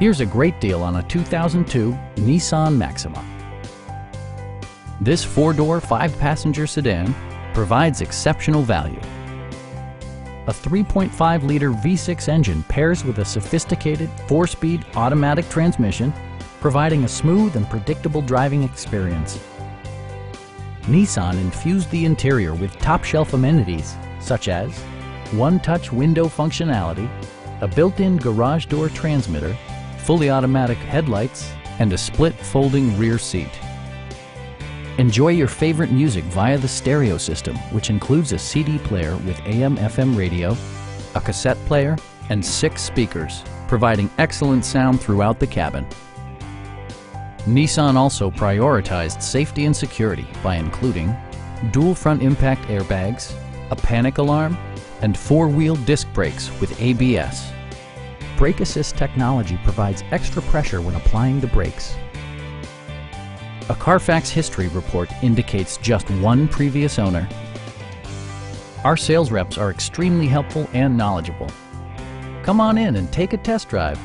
Here's a great deal on a 2002 Nissan Maxima. This four-door, five-passenger sedan provides exceptional value. A 3.5-liter V6 engine pairs with a sophisticated four-speed automatic transmission, providing a smooth and predictable driving experience. Nissan infused the interior with top-shelf amenities such as one-touch window functionality, a built-in garage door transmitter, fully automatic headlights, and a split folding rear seat. Enjoy your favorite music via the stereo system, which includes a CD player with AM FM radio, a cassette player, and six speakers, providing excellent sound throughout the cabin. Nissan also prioritized safety and security by including dual front impact airbags, a panic alarm, and four-wheel disc brakes with ABS. Brake Assist technology provides extra pressure when applying the brakes. A Carfax history report indicates just one previous owner. Our sales reps are extremely helpful and knowledgeable. Come on in and take a test drive.